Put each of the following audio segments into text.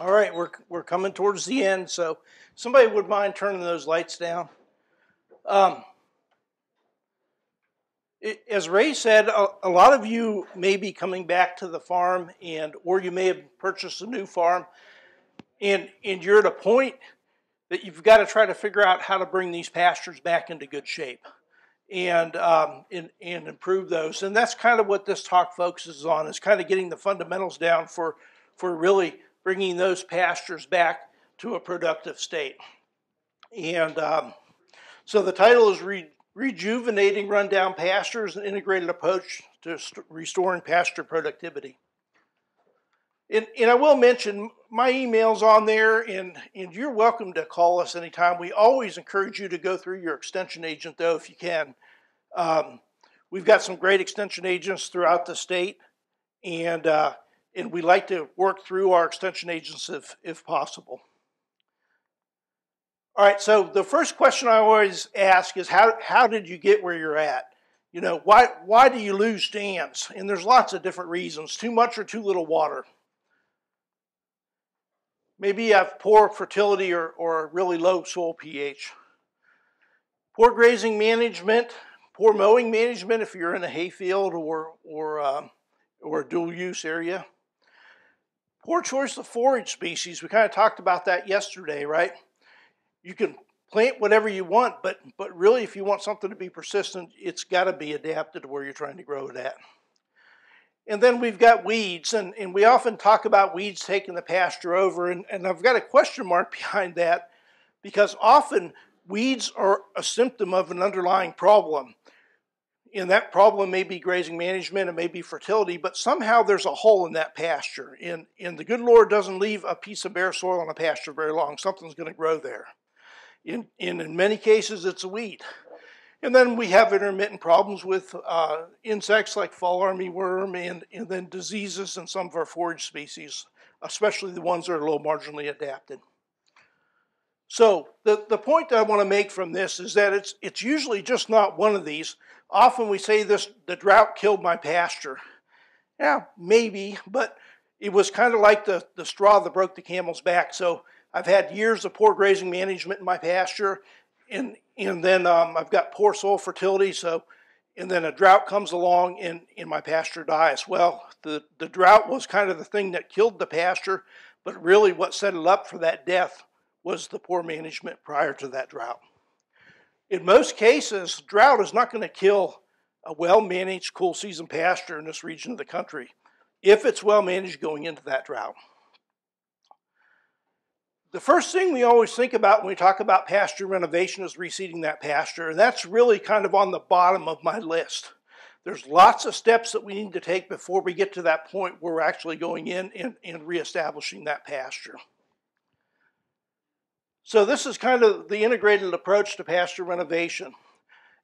All right, we're, we're coming towards the end, so somebody would mind turning those lights down. Um, it, as Ray said, a, a, lot of you may be coming back to the farm, and or you may have purchased a new farm, and and you're at a point that you've got to try to figure out how to bring these pastures back into good shape, and um, and, and improve those. And that's kind of what this talk focuses on: is kind of getting the fundamentals down for for really bringing those pastures back to a productive state. And um, so the title is Re- Rejuvenating Rundown Pastures, an integrated approach to st- restoring pasture productivity. And, and, I will mention my email's on there, and, and you're welcome to call us anytime. We always encourage you to go through your extension agent, though, if you can. Um, we've got some great extension agents throughout the state, and uh, and we like to work through our extension agents if, if possible. All right, so the first question I always ask is how, how did you get where you're at? You know, why, why do you lose stands? And there's lots of different reasons too much or too little water. Maybe you have poor fertility or, or really low soil pH. Poor grazing management, poor mowing management if you're in a hayfield or, or, um, or a dual use area. Poor choice of forage species. We kind of talked about that yesterday, right? You can plant whatever you want, but but really, if you want something to be persistent, it's got to be adapted to where you're trying to grow it at. And then we've got weeds, and, and we often talk about weeds taking the pasture over, and, and I've got a question mark behind that because often weeds are a symptom of an underlying problem and that problem may be grazing management, it may be fertility, but somehow there's a hole in that pasture. And, and the good Lord doesn't leave a piece of bare soil on a pasture very long. Something's going to grow there. In, in, in many cases, it's a weed. And then we have intermittent problems with uh, insects like fall armyworm and, and then diseases in some of our forage species, especially the ones that are low marginally adapted. So the, the point that I want to make from this is that it's, it's usually just not one of these. Often we say this, the drought killed my pasture. Yeah, maybe, but it was kind of like the, the straw that broke the camel's back. So I've had years of poor grazing management in my pasture, and, and then um, I've got poor soil fertility, so and then a drought comes along and, and my pasture dies. Well, the, the drought was kind of the thing that killed the pasture, but really what set it up for that death was the poor management prior to that drought. In most cases, drought is not going to kill a well managed cool season pasture in this region of the country if it's well managed going into that drought. The first thing we always think about when we talk about pasture renovation is reseeding that pasture, and that's really kind of on the bottom of my list. There's lots of steps that we need to take before we get to that point where we're actually going in and, and reestablishing that pasture. So this is kind of the integrated approach to pasture renovation.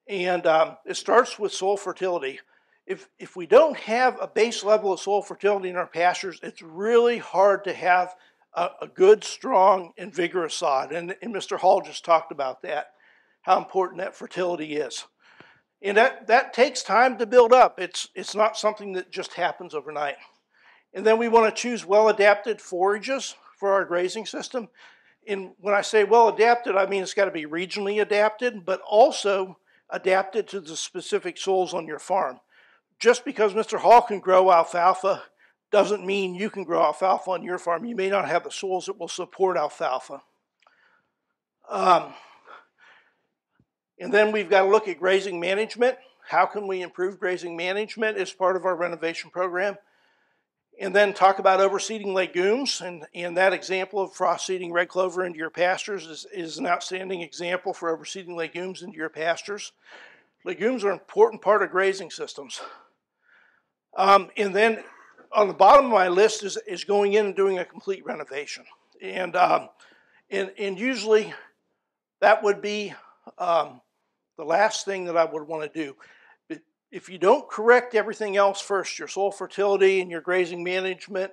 And um, it starts with soil fertility. If, if we don't have a base level of soil fertility in our pastures, it's really hard to have a, a good, strong, and vigorous sod. And, and Mr. Hall just talked about that, how important that fertility is. And that, that takes time to build up. It's, it's not something that just happens overnight. And then we want to choose well adapted forages for our grazing system and when I say well adapted, I mean it's got to be regionally adapted, but also adapted to the specific soils on your farm. Just because Mr. Hall can grow alfalfa doesn't mean you can grow alfalfa on your farm. You may not have the soils that will support alfalfa. Um, and then we've got to look at grazing management. How can we improve grazing management as part of our renovation program? And then talk about overseeding legumes. And, and that example of frost seeding red clover into your pastures is, is an outstanding example for overseeding legumes into your pastures. Legumes are an important part of grazing systems. Um, and then on the bottom of my list is, is going in and doing a complete renovation. And, um, and, and usually that would be um, the last thing that I would want to do if you don't correct everything else first, your soil fertility and your grazing management,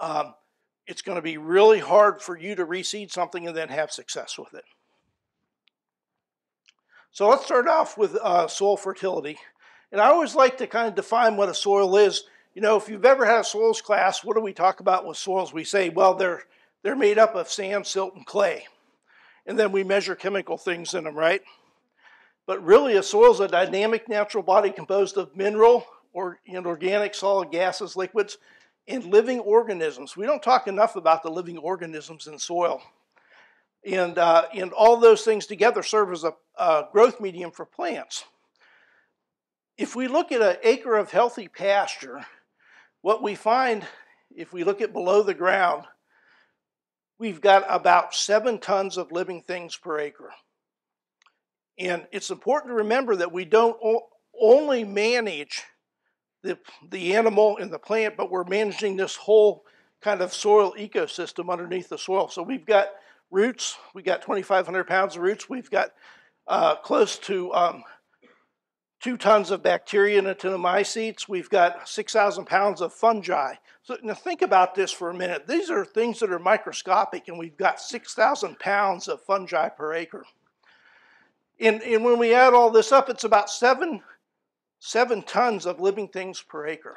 um, it's going to be really hard for you to reseed something and then have success with it. So let's start off with uh, soil fertility. And I always like to kind of define what a soil is. You know, if you've ever had a soils class, what do we talk about with soils? We say, well, they're they're made up of sand, silt, and clay. And then we measure chemical things in them, right? But really, a soil is a dynamic natural body composed of mineral or organic solid gases, liquids, and living organisms. We don't talk enough about the living organisms in soil. And, uh, and all those things together serve as a, a growth medium for plants. If we look at an acre of healthy pasture, what we find, if we look at below the ground, we've got about seven tons of living things per acre. And it's important to remember that we don't only manage the, the animal and the plant, but we're managing this whole kind of soil ecosystem underneath the soil. So we've got roots, we've got 2,500 pounds of roots, we've got uh, close to um, two tons of bacteria and actinomycetes, we've got 6,000 pounds of fungi. So now think about this for a minute. These are things that are microscopic, and we've got 6,000 pounds of fungi per acre. And, and when we add all this up, it's about seven seven tons of living things per acre.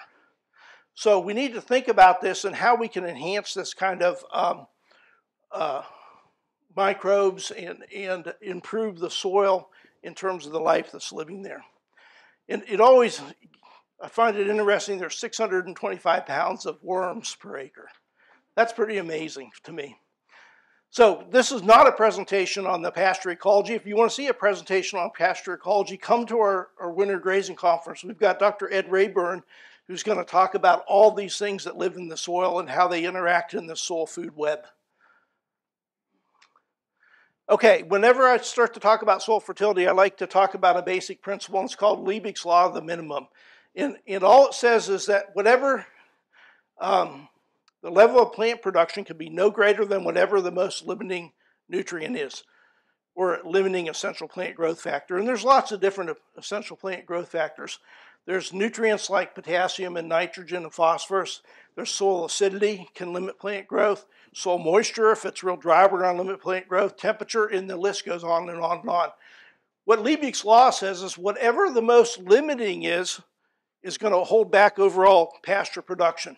So we need to think about this and how we can enhance this kind of um, uh, microbes and, and improve the soil in terms of the life that's living there. And it always, I find it interesting, there's 625 pounds of worms per acre. That's pretty amazing to me. So this is not a presentation on the pasture ecology. If you want to see a presentation on pasture ecology, come to our, our winter grazing conference. We've got Dr. Ed Rayburn who's going to talk about all these things that live in the soil and how they interact in the soil food web. Okay, whenever I start to talk about soil fertility, I like to talk about a basic principle, it's called Liebig's Law of the Minimum. And, and all it says is that whatever um, the level of plant production can be no greater than whatever the most limiting nutrient is, or limiting essential plant growth factor. And there's lots of different essential plant growth factors. There's nutrients like potassium and nitrogen and phosphorus. There's soil acidity can limit plant growth. Soil moisture, if it's real dry, we're going to limit plant growth. Temperature, and the list goes on and on and on. What Liebig's law says is whatever the most limiting is, is going to hold back overall pasture production.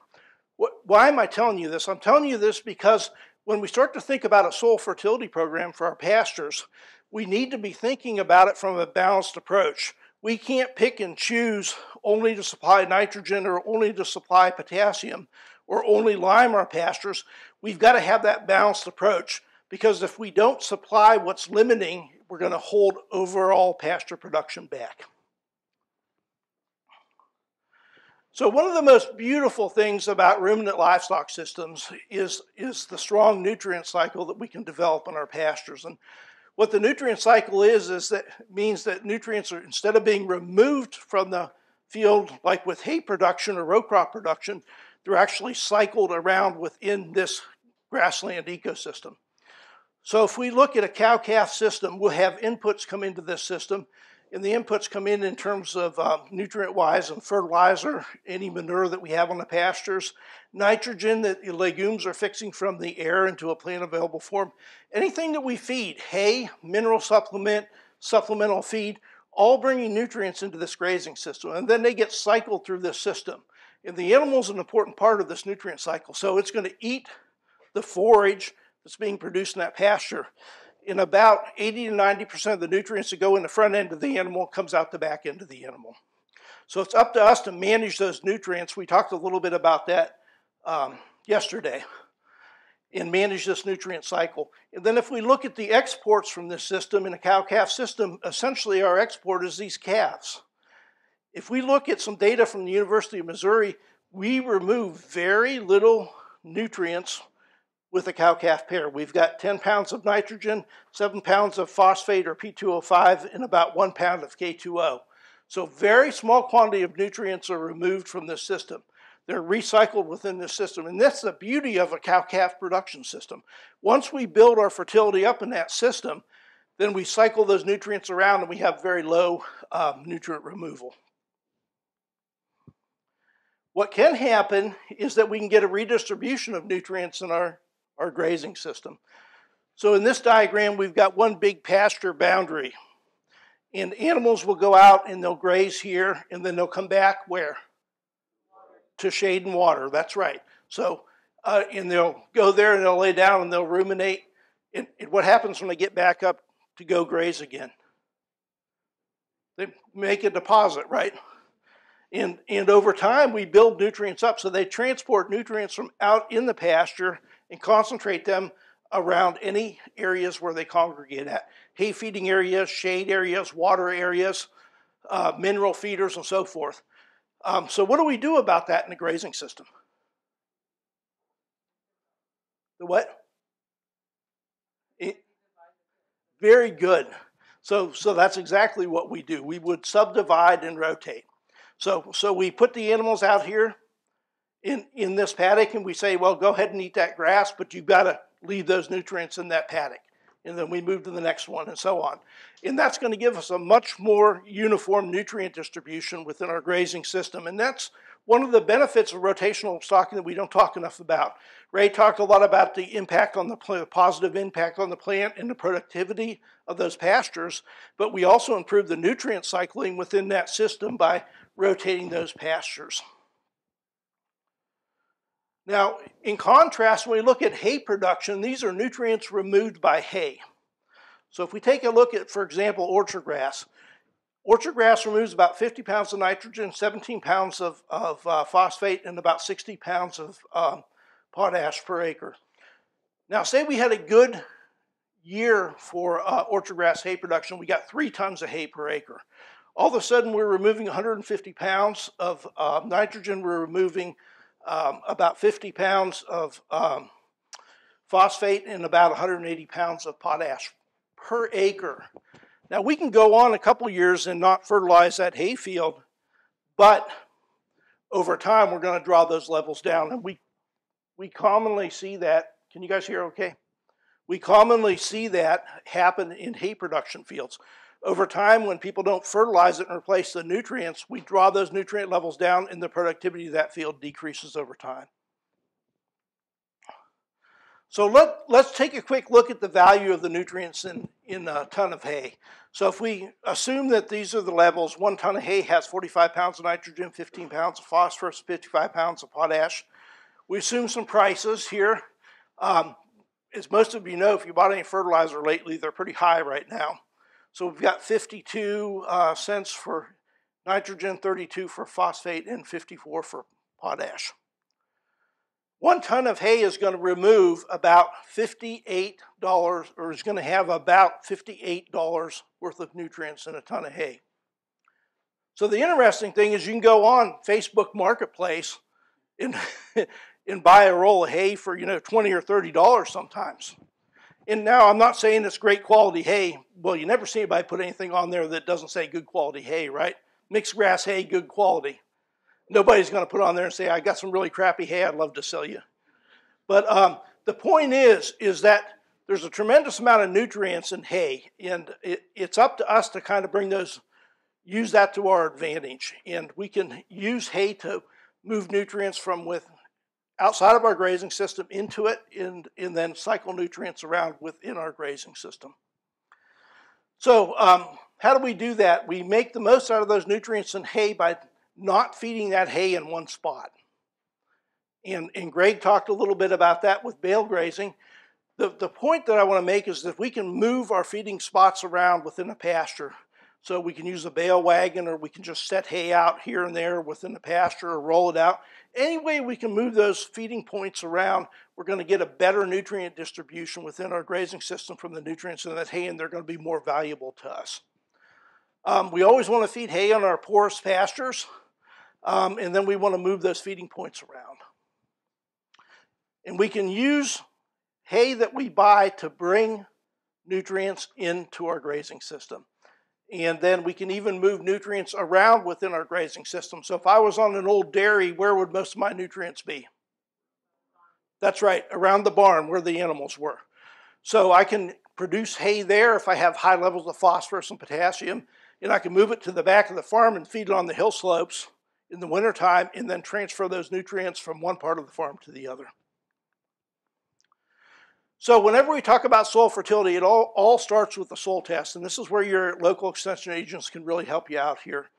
Why am I telling you this? I'm telling you this because when we start to think about a soil fertility program for our pastures, we need to be thinking about it from a balanced approach. We can't pick and choose only to supply nitrogen or only to supply potassium or only lime our pastures. We've got to have that balanced approach because if we don't supply what's limiting, we're going to hold overall pasture production back. So one of the most beautiful things about ruminant livestock systems is, is the strong nutrient cycle that we can develop in our pastures. And what the nutrient cycle is, is that means that nutrients are, instead of being removed from the field, like with hay production or row crop production, they're actually cycled around within this grassland ecosystem. So if we look at a cow-calf system, we'll have inputs come into this system and the inputs come in in terms of um, nutrient-wise and fertilizer, any manure that we have on the pastures, nitrogen that the legumes are fixing from the air into a plant available form, anything that we feed, hay, mineral supplement, supplemental feed, all bringing nutrients into this grazing system. And then they get cycled through this system. And the animal is an important part of this nutrient cycle. So it's going to eat the forage that's being produced in that pasture in about 80 to 90% of the nutrients that go in the front end of the animal comes out the back end of the animal. So it's up to us to manage those nutrients. We talked a little bit about that um, yesterday and manage this nutrient cycle. And then if we look at the exports from this system in a cow-calf system, essentially our export is these calves. If we look at some data from the University of Missouri, we remove very little nutrients with a cow-calf pair. We've got 10 pounds of nitrogen, 7 pounds of phosphate or P2O5, and about 1 pound of K2O. So very small quantity of nutrients are removed from this system. They're recycled within this system. And that's the beauty of a cow-calf production system. Once we build our fertility up in that system, then we cycle those nutrients around and we have very low um, nutrient removal. What can happen is that we can get a redistribution of nutrients in our our grazing system. So in this diagram, we've got one big pasture boundary. And animals will go out and they'll graze here, and then they'll come back where? To shade and water, that's right. So uh, and they'll go there and they'll lay down and they'll ruminate. And, and what happens when they get back up to go graze again? They make a deposit, right? And, and over time, we build nutrients up. So they transport nutrients from out in the pasture and concentrate them around any areas where they congregate at hay feeding areas, shade areas, water areas, uh, mineral feeders, and so forth. Um, so, what do we do about that in the grazing system? The what? It, very good. So, so that's exactly what we do. We would subdivide and rotate. So, so we put the animals out here in, in this paddock and we say, well, go ahead and eat that grass, but you've got to leave those nutrients in that paddock. And then we move to the next one and so on. And that's going to give us a much more uniform nutrient distribution within our grazing system. And that's one of the benefits of rotational stocking that we don't talk enough about. Ray talked a lot about the impact on the positive impact on the plant and the productivity of those pastures, but we also improve the nutrient cycling within that system by rotating those pastures. Now, in contrast, when we look at hay production, these are nutrients removed by hay. So if we take a look at, for example, orchard grass, orchard grass removes about 50 pounds of nitrogen, 17 pounds of, of uh, phosphate, and about 60 pounds of um, potash per acre. Now, say we had a good year for uh, orchard grass hay production, we got three tons of hay per acre. All of a sudden, we're removing 150 pounds of uh, nitrogen, we're removing um, about 50 pounds of um, phosphate and about 180 pounds of potash per acre. Now, we can go on a couple years and not fertilize that hay field, but over time, we're going to draw those levels down. And we, we commonly see that. Can you guys hear okay? We commonly see that happen in hay production fields. Over time, when people don't fertilize it and replace the nutrients, we draw those nutrient levels down and the productivity of that field decreases over time. So let, let's take a quick look at the value of the nutrients in, in a ton of hay. So if we assume that these are the levels, one ton of hay has 45 pounds of nitrogen, 15 pounds of phosphorus, 55 pounds of potash. We assume some prices here. Um, as most of you know, if you bought any fertilizer lately, they're pretty high right now. So we've got 52 uh, cents for nitrogen, 32 for phosphate, and 54 for potash. One ton of hay is going to remove about $58, or is going to have about $58 worth of nutrients in a ton of hay. So the interesting thing is you can go on Facebook Marketplace and, and buy a roll of hay for, you know, 20 or $30 sometimes. And now I'm not saying it's great quality hay. Well, you never see anybody put anything on there that doesn't say good quality hay, right? Mixed grass hay, good quality. Nobody's going to put on there and say, I got some really crappy hay I'd love to sell you. But um, the point is, is that there's a tremendous amount of nutrients in hay, and it, it's up to us to kind of bring those, use that to our advantage. And we can use hay to move nutrients from with outside of our grazing system into it and, and then cycle nutrients around within our grazing system. So um, how do we do that? We make the most out of those nutrients in hay by not feeding that hay in one spot. And, and Greg talked a little bit about that with bale grazing. The, the point that I want to make is that we can move our feeding spots around within a pasture so we can use a bale wagon or we can just set hay out here and there within the pasture or roll it out. Any way we can move those feeding points around, we're going to get a better nutrient distribution within our grazing system from the nutrients in that hay and they're going to be more valuable to us. Um, we always want to feed hay on our poorest pastures um, and then we want to move those feeding points around. And we can use hay that we buy to bring nutrients into our grazing system. And then we can even move nutrients around within our grazing system. So if I was on an old dairy, where would most of my nutrients be? That's right, around the barn where the animals were. So I can produce hay there if I have high levels of phosphorus and potassium, and I can move it to the back of the farm and feed it on the hill slopes in the wintertime and then transfer those nutrients from one part of the farm to the other. So whenever we talk about soil fertility, it all, all starts with the soil test, and this is where your local extension agents can really help you out here.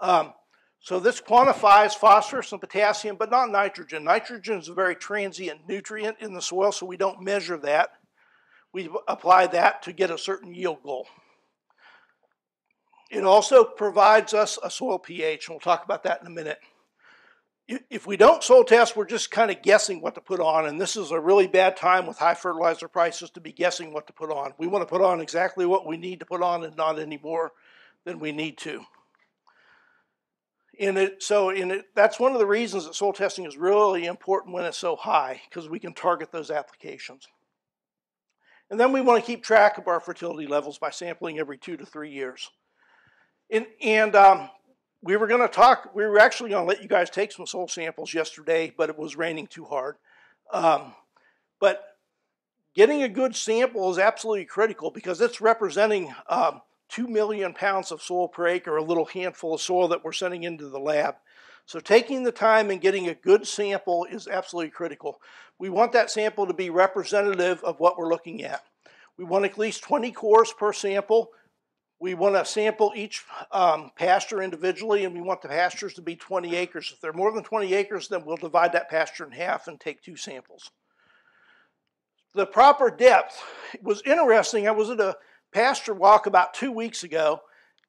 Um, So this quantifies phosphorus and potassium, but not nitrogen. Nitrogen is a very transient nutrient in the soil, so we don't measure that. We apply that to get a certain yield goal. It also provides us a soil pH, and we'll talk about that in a minute. If we don't soil test, we're just kind of guessing what to put on, and this is a really bad time with high fertilizer prices to be guessing what to put on. We want to put on exactly what we need to put on and not any more than we need to. And it, so in it, that's one of the reasons that soil testing is really important when it's so high, because we can target those applications. And then we want to keep track of our fertility levels by sampling every two to three years. And, and um, we were going to talk, we were actually going to let you guys take some soil samples yesterday, but it was raining too hard. Um, but getting a good sample is absolutely critical because it's representing um, 2 million pounds of soil per acre, a little handful of soil that we're sending into the lab. So taking the time and getting a good sample is absolutely critical. We want that sample to be representative of what we're looking at. We want at least 20 cores per sample. We want to sample each um, pasture individually, and we want the pastures to be 20 acres. If they're more than 20 acres, then we'll divide that pasture in half and take two samples. The proper depth was interesting. I was at a pasture walk about two weeks ago,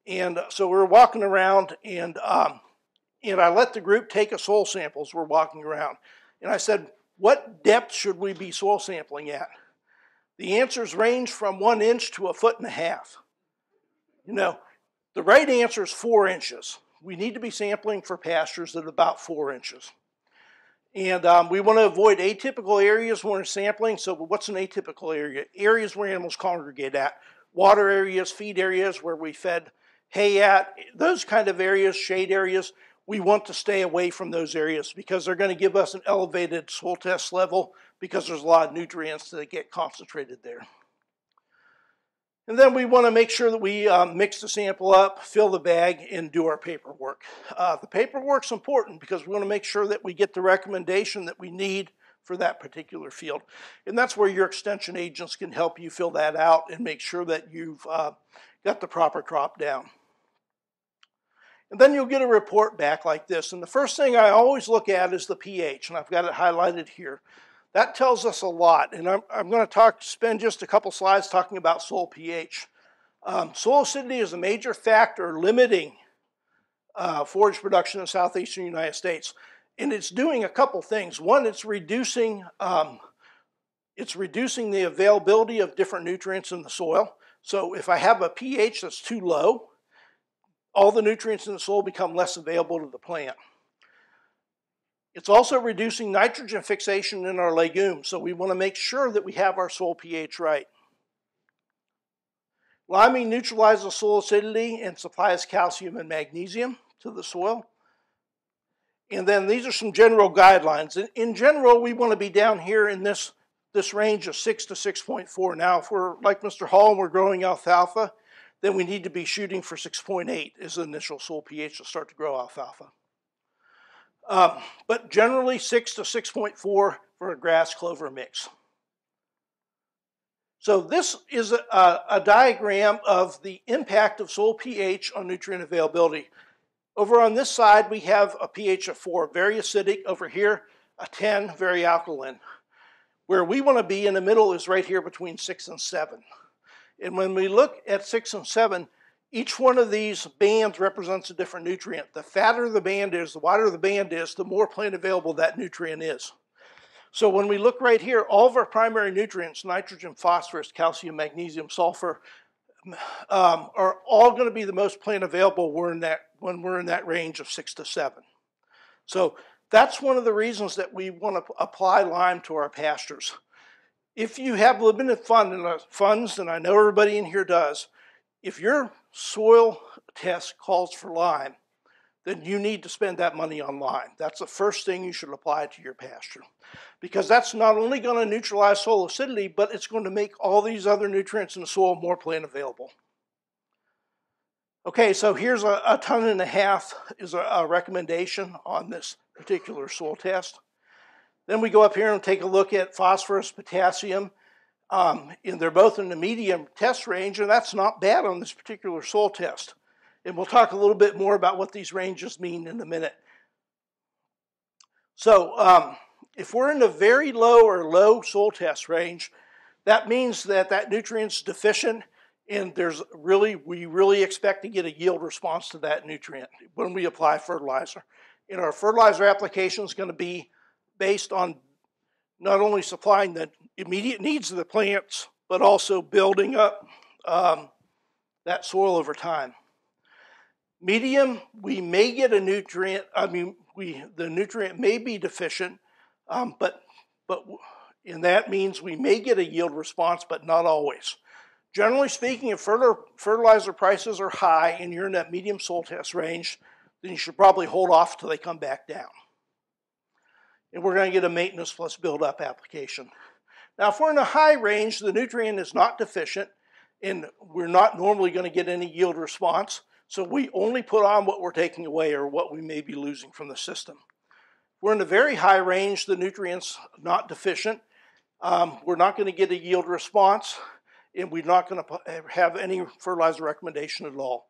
and so we were walking around, and um, and I let the group take a soil sample as we're walking around, and I said, "What depth should we be soil sampling at?" The answers range from one inch to a foot and a half. You know, the right answer is four inches. We need to be sampling for pastures at about four inches. And um, we want to avoid atypical areas when we're sampling. So what's an atypical area? Areas where animals congregate at water areas, feed areas where we fed hay at, those kind of areas, shade areas, we want to stay away from those areas because they're going to give us an elevated soil test level because there's a lot of nutrients that get concentrated there. And then we want to make sure that we um, mix the sample up, fill the bag, and do our paperwork. Uh, the paperwork's important because we want to make sure that we get the recommendation that we need for that particular field. And that's where your extension agents can help you fill that out and make sure that you've uh, got the proper crop down. And then you'll get a report back like this. And the first thing I always look at is the pH, and I've got it highlighted here. That tells us a lot, and I'm, I'm going to talk, spend just a couple slides talking about soil pH. Um, soil acidity is a major factor limiting uh, forage production in southeastern United States and it's doing a couple things. One, it's reducing um, it's reducing the availability of different nutrients in the soil. So if I have a pH that's too low, all the nutrients in the soil become less available to the plant. It's also reducing nitrogen fixation in our legumes, so we want to make sure that we have our soil pH right. Liming neutralizes soil acidity and supplies calcium and magnesium to the soil. And then these are some general guidelines. In general, we want to be down here in this, this range of 6 to 6.4. Now, if we're like Mr. Hall and we're growing alfalfa, then we need to be shooting for 6.8 as the initial soil pH to start to grow alfalfa. Um, but generally 6 to 6.4 for a grass clover mix. So this is a, a, diagram of the impact of soil pH on nutrient availability. Over on this side, we have a pH of 4, very acidic. Over here, a 10, very alkaline. Where we want to be in the middle is right here between 6 and 7. And when we look at 6 and 7, each one of these bands represents a different nutrient. The fatter the band is, the wider the band is, the more plant available that nutrient is. So when we look right here, all of our primary nutrients, nitrogen, phosphorus, calcium, magnesium, sulfur, um, are all going to be the most plant available we're in that, when we're in that range of six to seven. So that's one of the reasons that we want to apply lime to our pastures. If you have limited uh, funds, and I know everybody in here does, if your soil test calls for lime, then you need to spend that money on lime. That's the first thing you should apply to your pasture. Because that's not only going to neutralize soil acidity, but it's going to make all these other nutrients in the soil more plant available. Okay, so here's a, a ton and a half is a, a recommendation on this particular soil test. Then we go up here and take a look at phosphorus, potassium, um, and they're both in the medium test range, and that's not bad on this particular soil test. And we'll talk a little bit more about what these ranges mean in a minute. So um, if we're in the very low or low soil test range, that means that that nutrient's deficient and there's really, we really expect to get a yield response to that nutrient when we apply fertilizer. And our fertilizer application is going to be based on not only supplying the immediate needs of the plants, but also building up um, that soil over time. Medium, we may get a nutrient, I mean, we the nutrient may be deficient, um, but, but and that means we may get a yield response, but not always. Generally speaking, if fertilizer prices are high and you're in that medium soil test range, then you should probably hold off till they come back down. And we're going to get a maintenance plus build up application. Now, if we're in a high range, the nutrient is not deficient, and we're not normally going to get any yield response. So we only put on what we're taking away or what we may be losing from the system. We're in a very high range, the nutrient's not deficient. Um, we're not going to get a yield response and we're not going to have any fertilizer recommendation at all.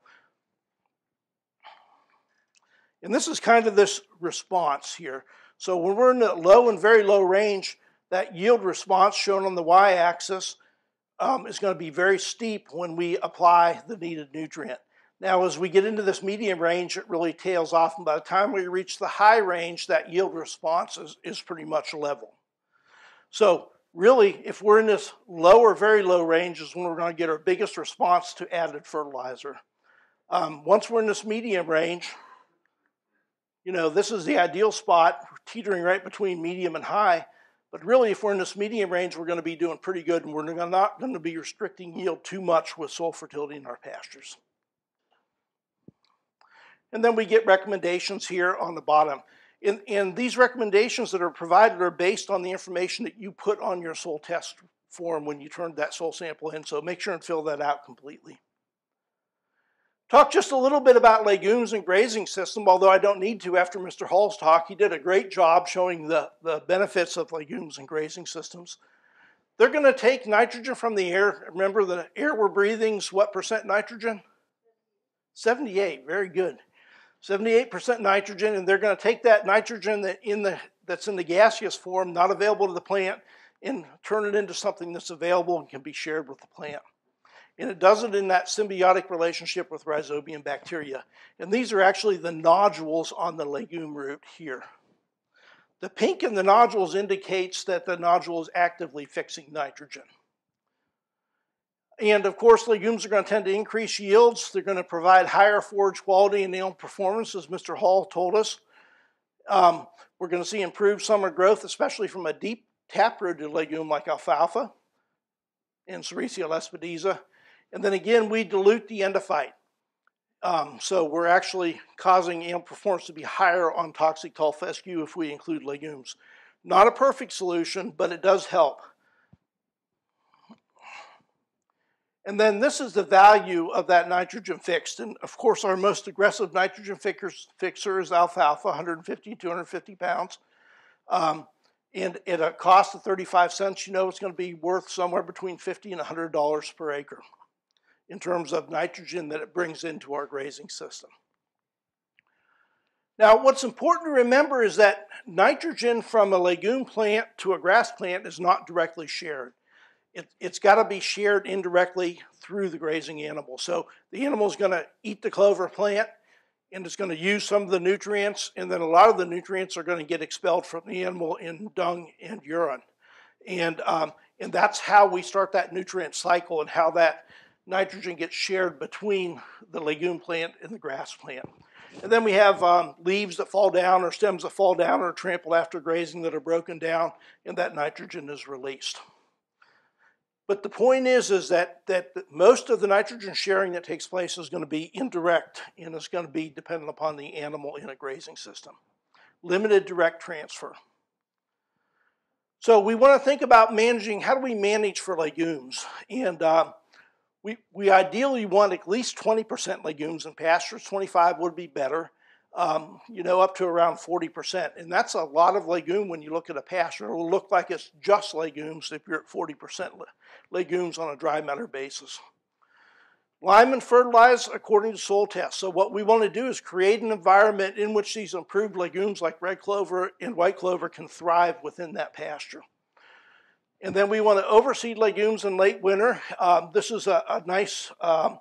And this is kind of this response here. So when we're in the low and very low range, that yield response shown on the y-axis um, is going to be very steep when we apply the needed nutrient. Now, as we get into this medium range, it really tails off, and by the time we reach the high range, that yield response is, is pretty much level. So really, if we're in this low or very low range is when we're going to get our biggest response to added fertilizer. Um, once we're in this medium range, you know, this is the ideal spot, teetering right between medium and high. But really, if we're in this medium range, we're going to be doing pretty good, and we're not going to be restricting yield too much with soil fertility in our pastures. And then we get recommendations here on the bottom. And, and these recommendations that are provided are based on the information that you put on your soil test form when you turned that soil sample in, so make sure and fill that out completely. Talk just a little bit about legumes and grazing system, although I don't need to after Mr. Hall's talk. He did a great job showing the, the benefits of legumes and grazing systems. They're going to take nitrogen from the air. Remember, the air we're breathing is what percent nitrogen? 78, very good. 78% nitrogen, and they're going to take that nitrogen that in the, that's in the gaseous form, not available to the plant, and turn it into something that's available and can be shared with the plant. And it does it in that symbiotic relationship with rhizobium bacteria. And these are actually the nodules on the legume root here. The pink in the nodules indicates that the nodule is actively fixing nitrogen. And of course, legumes are going to tend to increase yields. They're going to provide higher forage quality and yield performance, as Mr. Hall told us. Um, we're going to see improved summer growth, especially from a deep taprooted legume like alfalfa and Sericea lespedeza. And then again, we dilute the endophyte. Um, so we're actually causing yield performance to be higher on toxic tall fescue if we include legumes. Not a perfect solution, but it does help. And then this is the value of that nitrogen fixed. And of course, our most aggressive nitrogen fixer is alfalfa, 150, 250 pounds. Um, and at a cost of 35 cents, you know it's going to be worth somewhere between 50 and $100 per acre in terms of nitrogen that it brings into our grazing system. Now, what's important to remember is that nitrogen from a legume plant to a grass plant is not directly shared it, has got to be shared indirectly through the grazing animal. So the animal is going to eat the clover plant and it's going to use some of the nutrients, and then a lot of the nutrients are going to get expelled from the animal in dung and urine. And, um, and that's how we start that nutrient cycle and how that nitrogen gets shared between the legume plant and the grass plant. And then we have um, leaves that fall down or stems that fall down or trampled after grazing that are broken down, and that nitrogen is released. But the point is, is that, that most of the nitrogen sharing that takes place is going to be indirect and is going to be dependent upon the animal in a grazing system. Limited direct transfer. So we want to think about managing, how do we manage for legumes? And uh, we, we ideally want at least 20% legumes in pastures, 25 would be better um, you know, up to around 40%. And that's a lot of legume when you look at a pasture. It'll look like it's just legumes if you're at 40% legumes on a dry matter basis. Lime and fertilize according to soil tests. So what we want to do is create an environment in which these improved legumes like red clover and white clover can thrive within that pasture. And then we want to overseed legumes in late winter. Um, this is a, a nice um,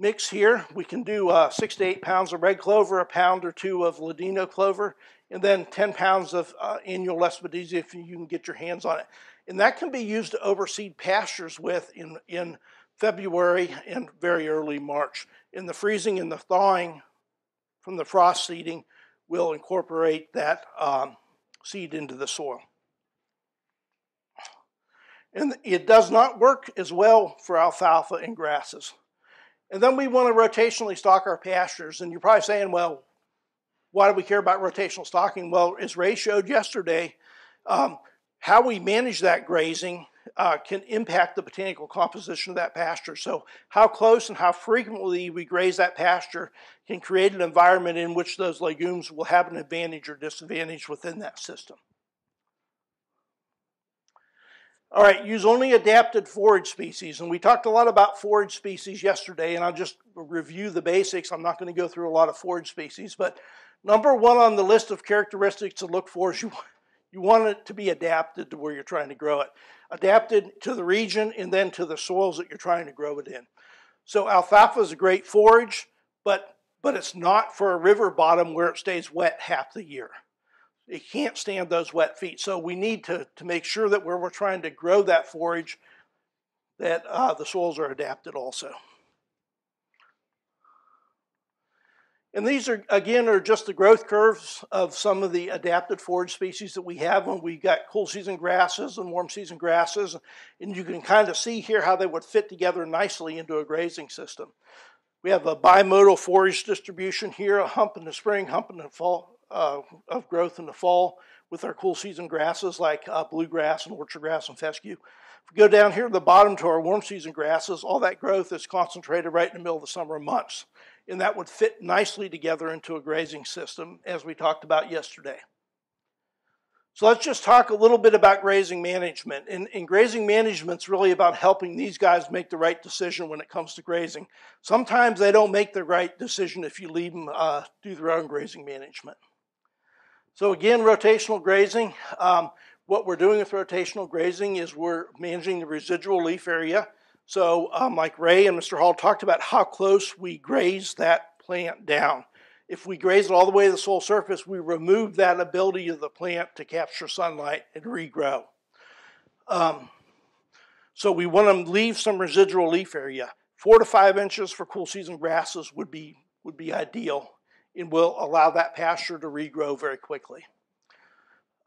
mix here. We can do uh, six to eight pounds of red clover, a pound or two of ladino clover, and then 10 pounds of uh, annual lespedeza if you can get your hands on it. And that can be used to overseed pastures with in, in February and very early March. In the freezing and the thawing from the frost seeding, we'll incorporate that um, seed into the soil. And it does not work as well for alfalfa and grasses. And then we want to rotationally stock our pastures. And you're probably saying, well, why do we care about rotational stocking? Well, as Ray showed yesterday, um, how we manage that grazing uh, can impact the botanical composition of that pasture. So how close and how frequently we graze that pasture can create an environment in which those legumes will have an advantage or disadvantage within that system. All right, use only adapted forage species. And we talked a lot about forage species yesterday, and I'll just review the basics. I'm not going to go through a lot of forage species, but number one on the list of characteristics to look for is you, you want it to be adapted to where you're trying to grow it. Adapted to the region and then to the soils that you're trying to grow it in. So alfalfa is a great forage, but, but it's not for a river bottom where it stays wet half the year it can't stand those wet feet. So we need to, to make sure that where we're trying to grow that forage, that uh, the soils are adapted also. And these are, again, are just the growth curves of some of the adapted forage species that we have when we've got cool season grasses and warm season grasses. And you can kind of see here how they would fit together nicely into a grazing system. We have a bimodal forage distribution here, a hump in the spring, hump in the fall, uh, of growth in the fall with our cool season grasses like uh, bluegrass and orchard grass and fescue. If we go down here to the bottom to our warm season grasses, all that growth is concentrated right in the middle of the summer months. And that would fit nicely together into a grazing system as we talked about yesterday. So let's just talk a little bit about grazing management. And, and grazing management is really about helping these guys make the right decision when it comes to grazing. Sometimes they don't make the right decision if you leave them uh, do their own grazing management. So again, rotational grazing. Um, what we're doing with rotational grazing is we're managing the residual leaf area. So um, like Ray and Mr. Hall talked about how close we graze that plant down. If we graze it all the way to the soil surface, we remove that ability of the plant to capture sunlight and regrow. Um, so we want to leave some residual leaf area. Four to five inches for cool season grasses would be, would be ideal and will allow that pasture to regrow very quickly.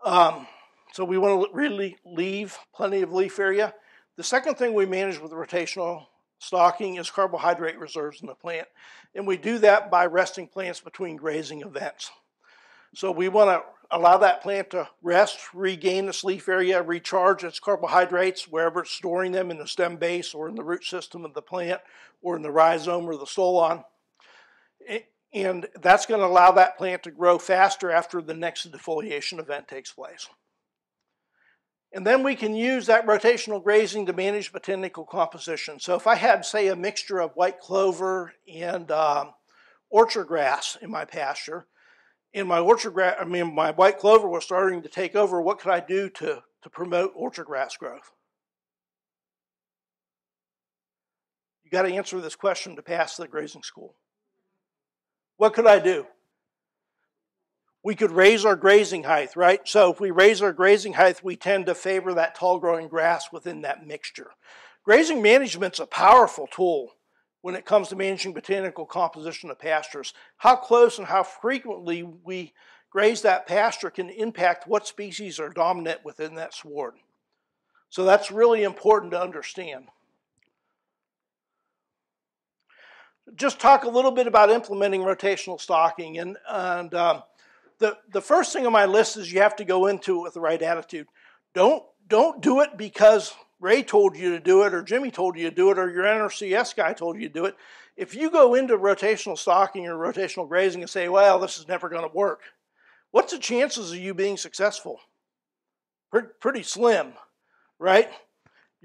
Um, so we want to really leave plenty of leaf area. The second thing we manage with rotational stocking is carbohydrate reserves in the plant. And we do that by resting plants between grazing events. So we want to allow that plant to rest, regain its leaf area, recharge its carbohydrates wherever it's storing them in the stem base or in the root system of the plant or in the rhizome or the stolon. And that's going to allow that plant to grow faster after the next defoliation event takes place. And then we can use that rotational grazing to manage botanical composition. So if I had, say, a mixture of white clover and um, orchard grass in my pasture, and my orchard grass, I mean, my white clover was starting to take over, what could I do to, to promote orchard grass growth? You got to answer this question to pass the grazing school. What could I do? We could raise our grazing height, right? So if we raise our grazing height, we tend to favor that tall growing grass within that mixture. Grazing management's a powerful tool when it comes to managing botanical composition of pastures. How close and how frequently we graze that pasture can impact what species are dominant within that sward. So that's really important to understand. Just talk a little bit about implementing rotational stocking. And, and um, the, the first thing on my list is you have to go into it with the right attitude. Don't, don't do it because Ray told you to do it, or Jimmy told you to do it, or your NRCS guy told you to do it. If you go into rotational stocking or rotational grazing and say, well, this is never going to work, what's the chances of you being successful? Pretty slim, right?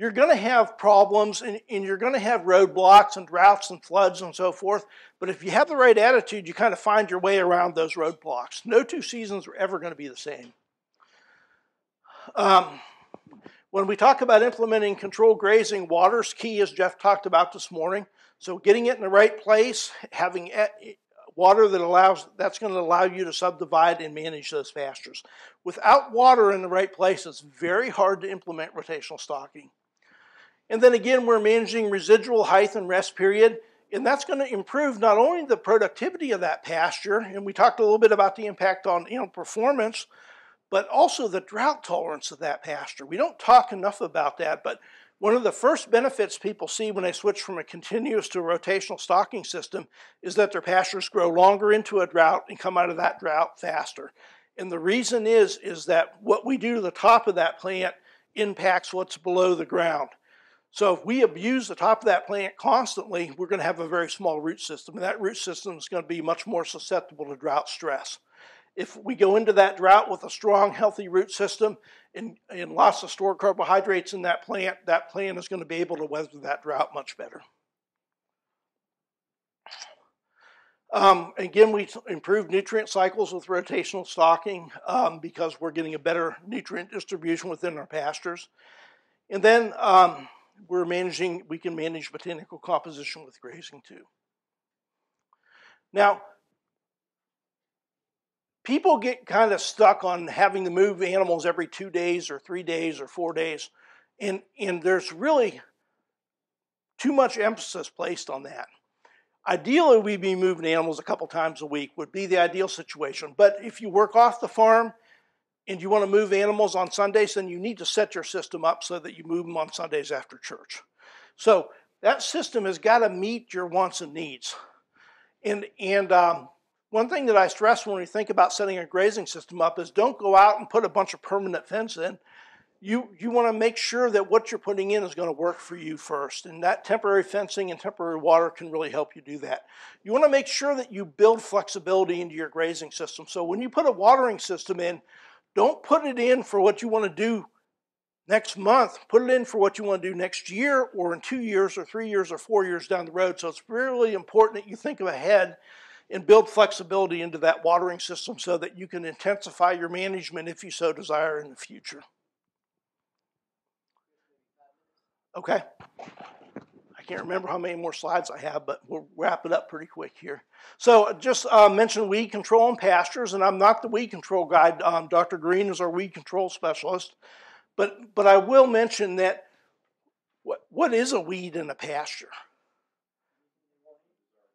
You're going to have problems and, and you're going to have roadblocks and droughts and floods and so forth. But if you have the right attitude, you kind of find your way around those roadblocks. No two seasons are ever going to be the same. Um, when we talk about implementing controlled grazing, water's key, as Jeff talked about this morning. So getting it in the right place, having water that allows that's going to allow you to subdivide and manage those pastures. Without water in the right place, it's very hard to implement rotational stocking. And then again, we're managing residual height and rest period, and that's going to improve not only the productivity of that pasture, and we talked a little bit about the impact on you know, performance, but also the drought tolerance of that pasture. We don't talk enough about that, but one of the first benefits people see when they switch from a continuous to a rotational stocking system is that their pastures grow longer into a drought and come out of that drought faster. And the reason is, is that what we do to the top of that plant impacts what's below the ground. So if we abuse the top of that plant constantly, we're going to have a very small root system, and that root system is going to be much more susceptible to drought stress. If we go into that drought with a strong, healthy root system and, and lots of stored carbohydrates in that plant, that plant is going to be able to weather that drought much better. Um, again, we improve nutrient cycles with rotational stocking um, because we're getting a better nutrient distribution within our pastures. And then um, we're managing, we can manage botanical composition with grazing too. Now, people get kind of stuck on having to move animals every two days or three days or four days. And, and there's really too much emphasis placed on that. Ideally, we'd be moving animals a couple times a week would be the ideal situation. But if you work off the farm and you want to move animals on Sundays, then you need to set your system up so that you move them on Sundays after church. So that system has got to meet your wants and needs. And, and um, one thing that I stress when we think about setting a grazing system up is don't go out and put a bunch of permanent fence in. You, you want to make sure that what you're putting in is going to work for you first. And that temporary fencing and temporary water can really help you do that. You want to make sure that you build flexibility into your grazing system. So when you put a watering system in, don't put it in for what you want to do next month. Put it in for what you want to do next year or in two years or three years or four years down the road. So it's really important that you think of ahead and build flexibility into that watering system so that you can intensify your management if you so desire in the future. Okay. Can't remember how many more slides I have, but we'll wrap it up pretty quick here. So just uh, mention weed control in pastures, and I'm not the weed control guide. Um, Dr. Green is our weed control specialist. But, but I will mention that what, what is a weed in a pasture?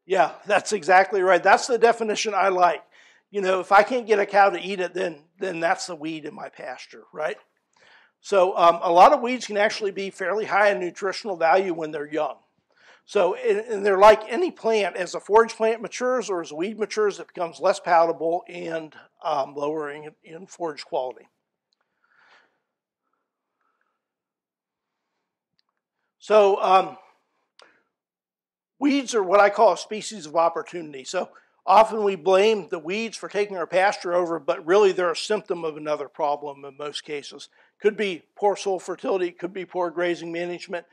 Yeah, that's exactly right. That's the definition I like. You know, if I can't get a cow to eat it, then, then that's the weed in my pasture, right? So um, a lot of weeds can actually be fairly high in nutritional value when they're young. So, and, they're like any plant. As a forage plant matures or as a weed matures, it becomes less palatable and um, lowering in forage quality. So, um, weeds are what I call a species of opportunity. So, often we blame the weeds for taking our pasture over, but really they're a symptom of another problem in most cases. Could be poor soil fertility, could be poor grazing management,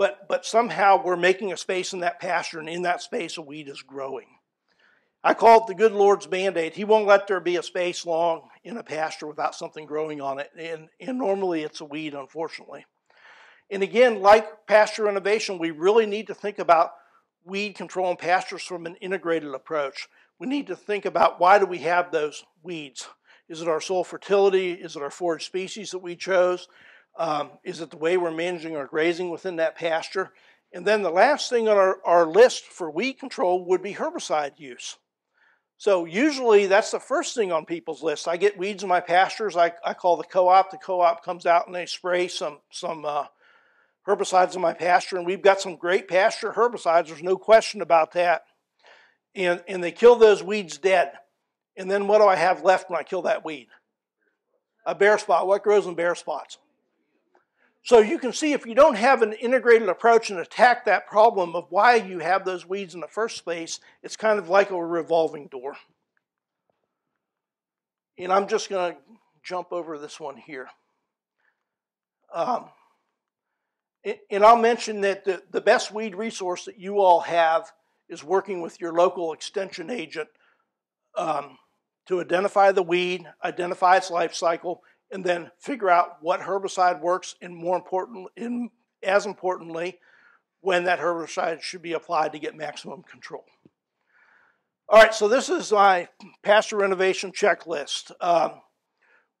but, but somehow we're making a space in that pasture, and in that space, a weed is growing. I call it the good Lord's band-aid. He won't let there be a space long in a pasture without something growing on it, and, and normally it's a weed, unfortunately. And again, like pasture renovation, we really need to think about weed control in pastures from an integrated approach. We need to think about why do we have those weeds? Is it our soil fertility? Is it our forage species that we chose? Um, is it the way we're managing our grazing within that pasture? And then the last thing on our, our list for weed control would be herbicide use. So usually that's the first thing on people's list. I get weeds in my pastures. I, I call the co-op. The co-op comes out and they spray some some uh, herbicides in my pasture, and we've got some great pasture herbicides. There's no question about that. And, and they kill those weeds dead. And then what do I have left when I kill that weed? A bare spot. What grows in bare spots? So you can see if you don't have an integrated approach and attack that problem of why you have those weeds in the first place, it's kind of like a revolving door. And I'm just going to jump over this one here. Um, And I'll mention that the, the best weed resource that you all have is working with your local extension agent um, to identify the weed, identify its life cycle, and then figure out what herbicide works, and more important, in, as importantly, when that herbicide should be applied to get maximum control. All right, so this is my pasture renovation checklist. Um,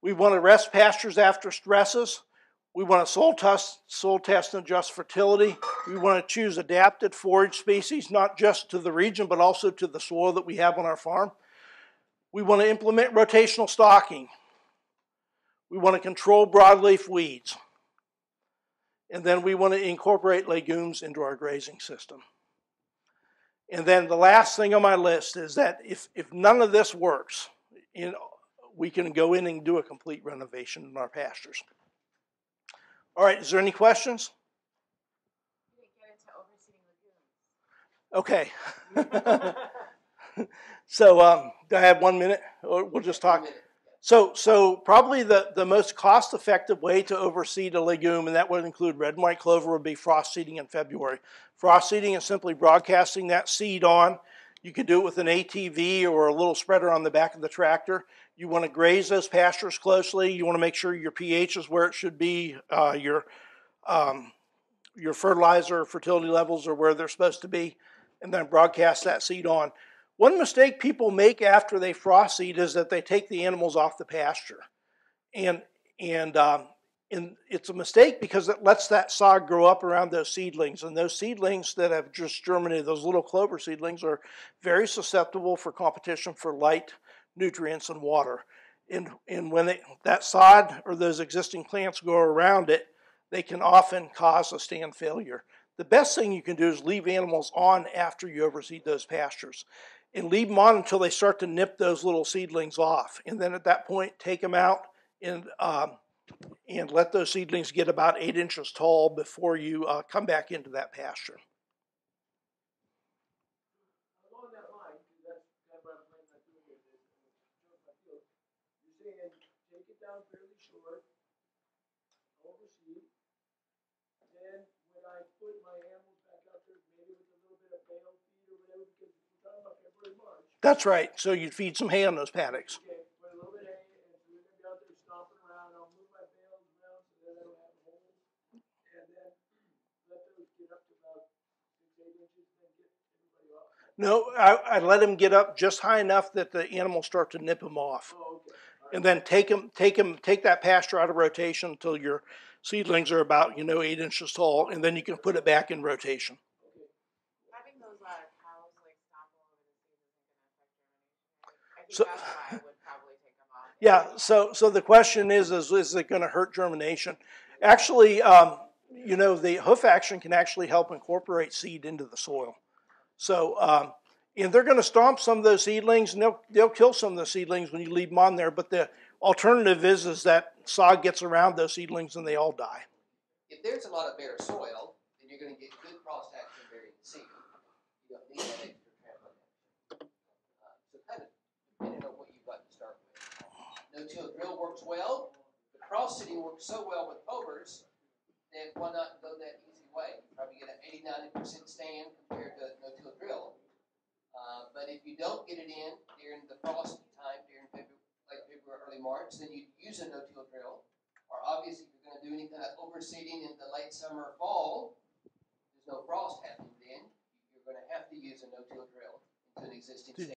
we want to rest pastures after stresses. We want to soil test, soil test and adjust fertility. We want to choose adapted forage species, not just to the region, but also to the soil that we have on our farm. We want to implement rotational stocking. We want to control broadleaf weeds. And then we want to incorporate legumes into our grazing system. And then the last thing on my list is that if, if none of this works, you know, we can go in and do a complete renovation in our pastures. All right, is there any questions? Okay. so um, do I have one minute? Or we'll just talk. So, so probably the, the most cost-effective way to overseed a legume, and that would include red and white clover, would be frost seeding in February. Frost seeding is simply broadcasting that seed on. You can do it with an ATV or a little spreader on the back of the tractor. You want to graze those pastures closely. You want to make sure your pH is where it should be. Uh, your um, your fertilizer fertility levels are where they're supposed to be, and then broadcast that seed on. One mistake people make after they frost seed is that they take the animals off the pasture, and and um, and it's a mistake because it lets that sod grow up around those seedlings, and those seedlings that have just germinated, those little clover seedlings, are very susceptible for competition for light, nutrients, and water. And and when they, that sod or those existing plants grow around it, they can often cause a stand failure. The best thing you can do is leave animals on after you overseed those pastures and leave them on until they start to nip those little seedlings off. And then at that point, take them out and, um, and let those seedlings get about eight inches tall before you uh, come back into that pasture. Along that line, because that's kind of what I'm planning on doing with this, and it's my field, you're saying take it down fairly short, overseed, then when I put my animals back out there, maybe with a little bit of bale feed or whatever, because we're talking about February, March, That's right. So you'd feed some hay on those paddocks. okay, put a little bit of hay, and so we're gonna be out there stomping around, I'll move my bales around so that I don't have holes, and then let those get up to about six, feed some hay on those paddocks. No, I, I let them get up just high enough that the animals start to nip them off. Oh, okay. And then take them, take them, take that pasture out of rotation until your seedlings are about, you know, eight inches tall, and then you can put it back in rotation. Having those uh, cows like stomp all over the seed isn't gonna affect germination. right? I think So- that's why I would probably take them off. Yeah, so, so the question is, is, is it gonna hurt germination? Actually, um, you know, the hoof action can actually help incorporate seed into the soil. So, um, and they're gonna stomp some of those seedlings, and they'll, they'll kill some of the seedlings when you leave them on there, but the alternative is, is that sod gets around those seedlings and they all die. if there's a lot of bare soil, then you're gonna get good frost action bearing seed. You don't need that extra trampling. Uh, so kind of depending on what you've got to start with. No-till drill works well, the frost seeding works so well with covers, that why not go that easy way? You Probably get an 80 90 percent stand compared to no-till drill. Uh, but if you don't get it in during the frost time, during February, like February, early March, then you'd use a no-till drill. Or obviously, if you're gonna do any kind of overseeding in the late summer or fall, there's no frost happening then, you're gonna have to use a no-till drill into an existing stand.